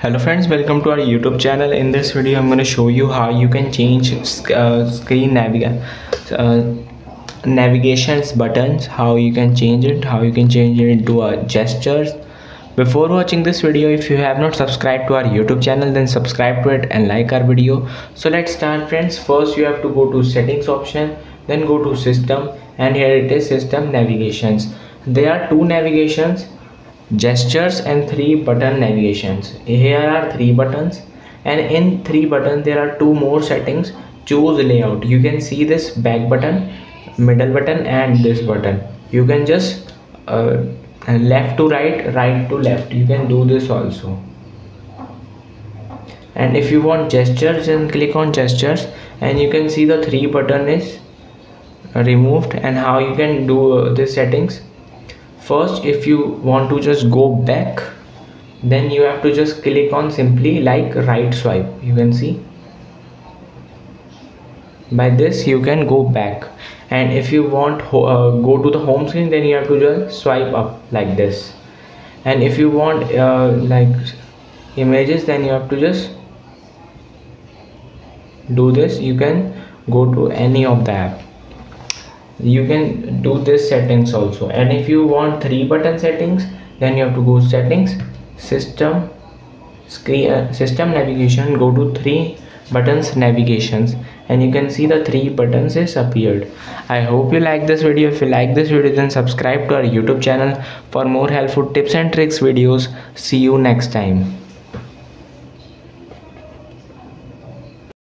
hello friends welcome to our youtube channel. In this video i'm going to show you how you can change uh, screen naviga uh, navigations buttons how you can change it how you can change it into uh, gestures. Before watching this video if you have not subscribed to our youtube channel then subscribe to it and like our video. So let's start friends. First you have to go to settings option then go to system and here it is system navigations. There are two navigations gestures and three button navigations. Here are three buttons and in three buttons there are two more settings. Choose layout. You can see this back button middle button and this button. You can just uh, left to right right to left. You can do this also. And if you want gestures then click on gestures and you can see the three button is removed and how you can do uh, settings first if you want to just go back then you have to just click on simply like right swipe. You can see? By this you can go back. And if you want uh, go to the home screen then you have to just swipe up like this. And if you want uh, like images then you have to just do this. You can go to any of the app you can do this settings also. And if you want three button settings then you have to go settings system screen uh, system navigation go to three buttons navigations. And you can see the three buttons is appeared. I hope you like this video. If you like this video then subscribe to our youtube channel for more helpful tips and tricks videos. See you next time